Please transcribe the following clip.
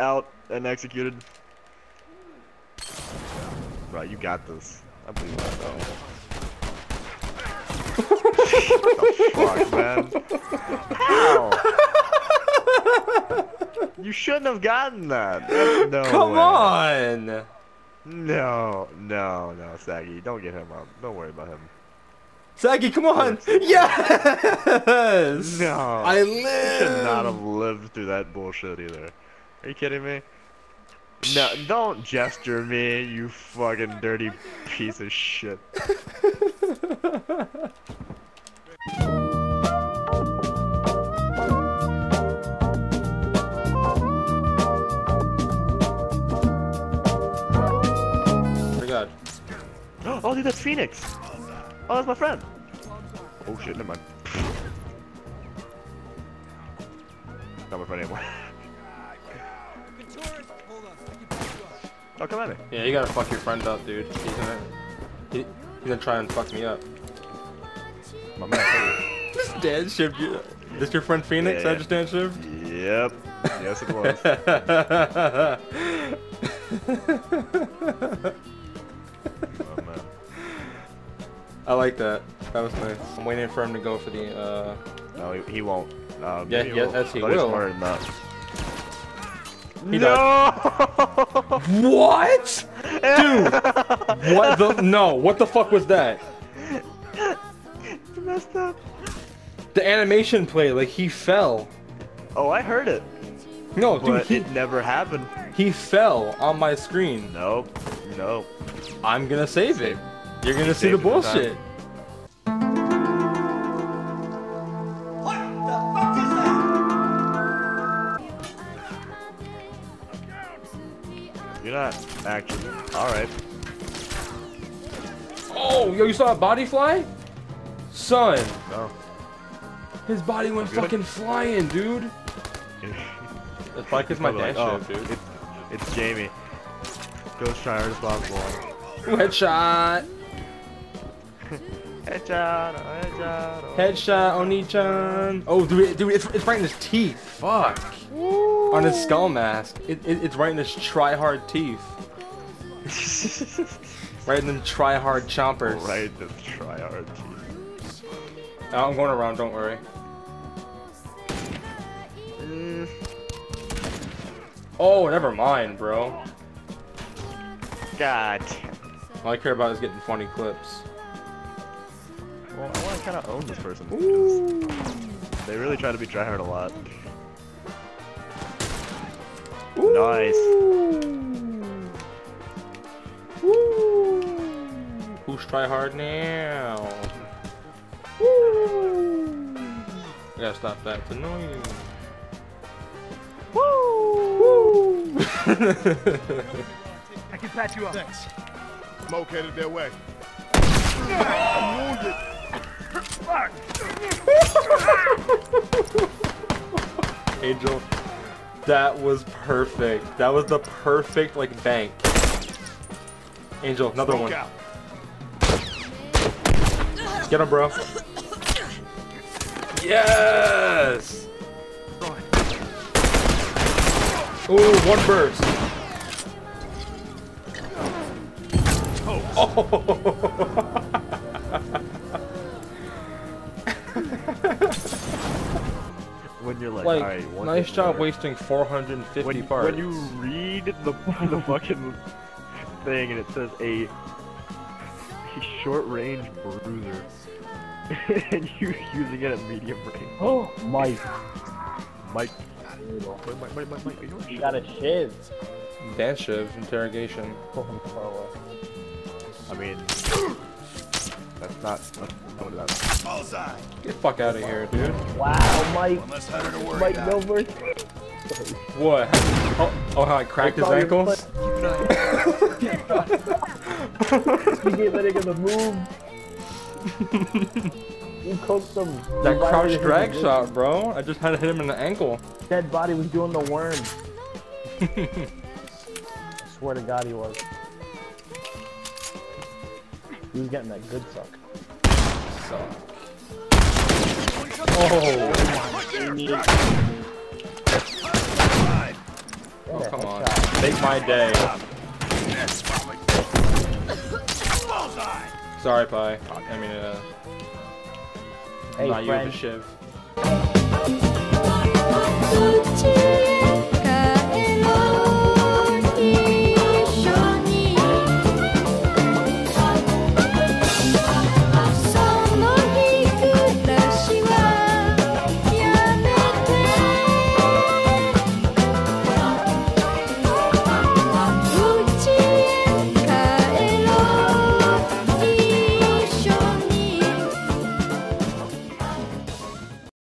out and executed. Right, you got this. I believe that the fuck, man? How? you shouldn't have gotten that. No Come way. on! No, no, no, Saggy. Don't get him up. Don't worry about him. Saggy, come on! Yes! No. I live! should not have lived through that bullshit either. Are you kidding me? No, don't gesture me, you fucking dirty piece of shit. Oh my god. Oh, dude, that's Phoenix. Oh, that's my friend. Oh shit, never mind. Not my friend anymore. oh, come at me. Yeah, you gotta fuck your friend up, dude. He's gonna, he, he's gonna try and fuck me up. My man. This dad ship, you, this your friend Phoenix? Yeah, I just dad ship? Yep. Yes, it was. oh, man. I like that. That was nice. I'm waiting for him to go for the, uh... No, he, he won't. Um, Yeah, he yeah, will. yes, he But he's will. smarter than that. He no! What? Dude! What the? No, what the fuck was that? You messed up. The animation play, like he fell. Oh, I heard it, No, dude, but he, it never happened. he fell on my screen. Nope. Nope. I'm gonna save it. You're gonna see the bullshit. You're not actually. Alright. Oh, yo, you saw a body fly? Son, No. his body went Good. fucking flying, dude. That's probably because my Probably dad like, oh, dude. It's, it's Jamie. Go try hard as possible. Headshot. Headshot, oh, headshot, oh. Headshot, Oni-chan. Oh, dude, dude, it's, it's right in his teeth. Fuck. On his skull mask. It, it, it's right in his try-hard teeth. Right in the try-hard chompers. right, the try hard team. Oh, I'm going around, don't worry. Mm, Oh, never mind, bro. God. All I care about is getting funny clips. Well, I want to kind of own this person. 'cause They really try to be tryhard a lot. Nice. Who's try hard now? Woo! I gotta stop that. It's annoying. Woo! I can patch you up. Thanks. Smoke headed their way. Angel, that was perfect. That was the perfect like bank. Angel, another Smoke one. out. Get him, bro. Yes. Ooh, one burst. When you're like, Like, alright, one nice job there." wasting 450 when, parts. when you read the the fucking thing and it says a, a short range bruiser and you using it at medium range. Oh, Mike, Mike, Mike, Mike, Mike, Mike, Mike, you you got a shiv. Dan Shiv, interrogation. Pull him far away. I mean, that's not. Let's go to that. Bullseye. Get the fuck out of here, dude. Wow, Mike, One less hunter to worry Mike, about. no mercy. What? Oh, oh how I cracked his saw your ankles? You gave that nigga the move. you coaxed him. That crouch drag shot, bro. I just had to hit him in the ankle. Dead body was doing the worm. I swear to God, he was. He was getting that good suck. Suck. Oh, Oh, Get a come on. headshot. Make my day. Sorry, Pi. I mean, uh, Hey, not you with friend. a shiv. Gucci